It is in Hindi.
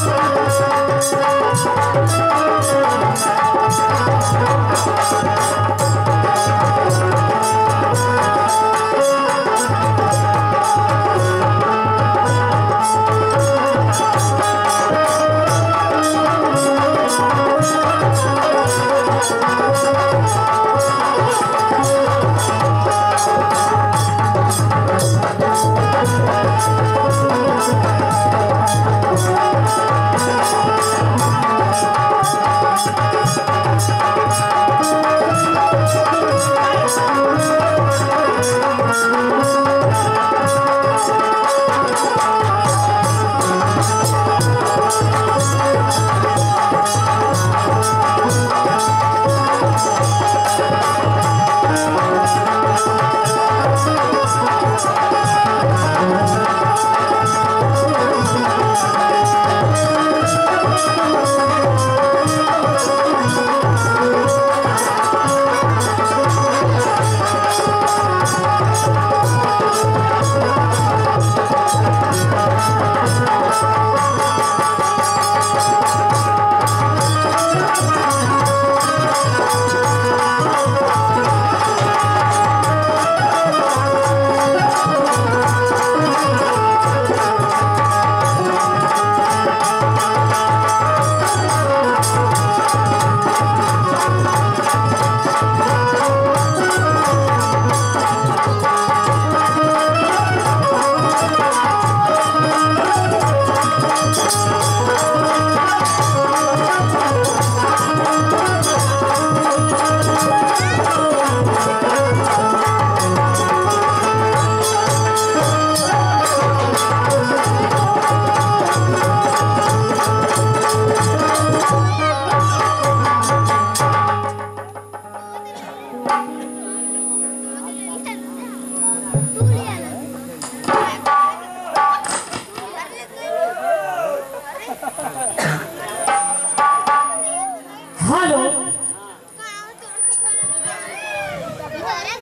Thank you. 哈喽。